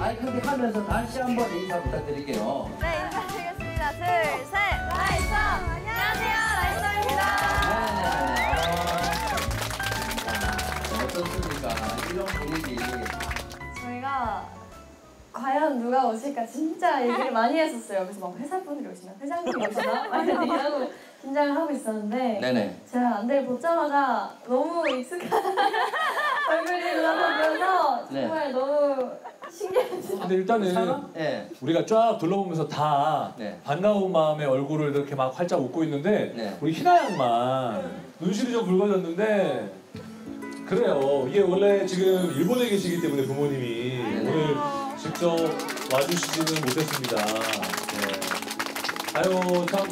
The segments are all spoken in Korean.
아이콘 하면서 다시 한 번 인사 부탁드릴게요. 네, 인사드리겠습니다. 둘, 셋. 라이썸! 안녕하세요, 라이썸입니다. 네. 어떻습니까? 이런 분위기. 저희가 과연 누가 오실까 진짜 얘기를 많이 했었어요. 그래서 막 회사분들이 오시나? 회장님이 오시나? 막 얘기하고 긴장을 하고 있었는데 네네. 제가 안대를 보자마자 너무 익숙한 얼굴이 나타나서 네. 정말 너무 신기했어요. 근데 일단은 네. 우리가 쫙 둘러보면서 다 네. 반가운 마음에 얼굴을 이렇게 막 활짝 웃고 있는데 네. 우리 희나 양만 눈시이 좀 붉어졌는데 그래요. 이게 원래 지금 일본에 계시기 때문에 부모님이 네. 오늘 직접 와주시지는 못했습니다. 네. 아유 참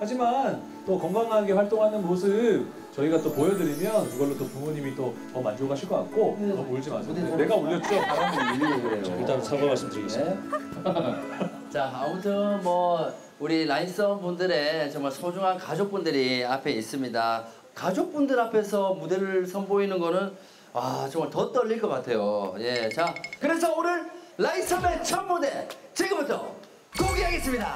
하지만 또 건강하게 활동하는 모습 저희가 또 보여드리면 그걸로 또 부모님이 또 더 만족하실 것 같고 네. 너무 울지 마세요. 어디 내가 울렸죠? 바람이 밀리고 그래요. 일단 사과 말씀드리겠습니다. 네. 자, 아무튼 뭐 우리 라인썸 분들의 정말 소중한 가족분들이 앞에 있습니다. 가족분들 앞에서 무대를 선보이는 거는 아 정말 더 떨릴 것 같아요. 예, 자, 그래서 오늘 라인썸의 첫 무대 지금부터 공개하겠습니다.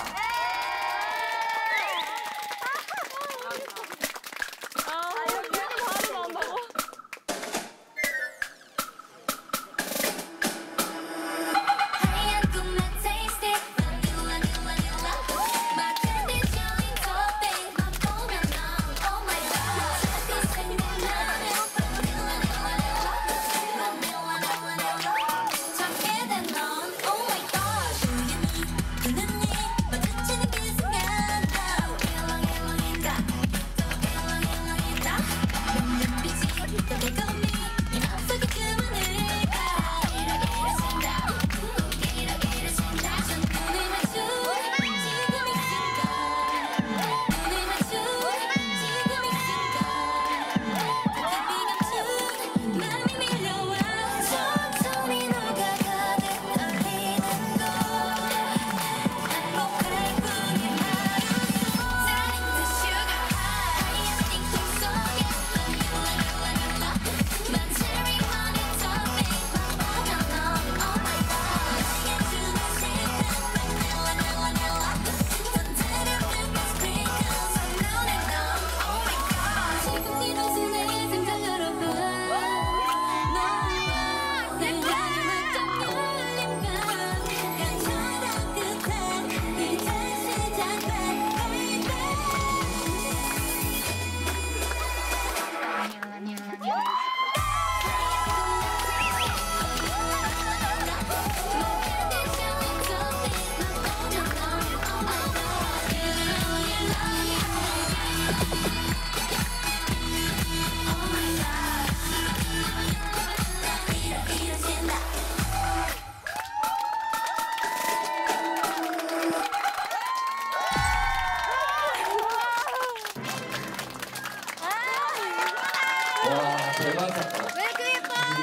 눈빛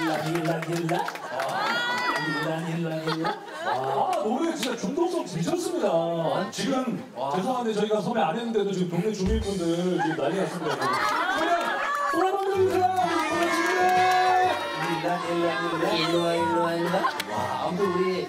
일라 일라 일라? 일라 일라 아 노래 진짜 중독성 미쳤습니다. 지금 와. 죄송한데 저희가 섭외 안 했는데도 지금 동네 주민분들 지금 난리 났습니다 그냥 소리 한번 들려주세요. 일라 일라 일라? 일로와 일로와 일로와. 와, 아무튼 우리